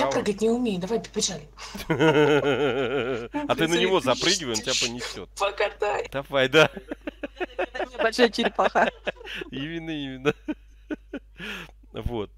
Я прыгать не умею, давай побежали. А ты на него запрыгивай, он тебя понесет. Покатай. Давай, да. Большая черепаха. Именно, именно. Вот.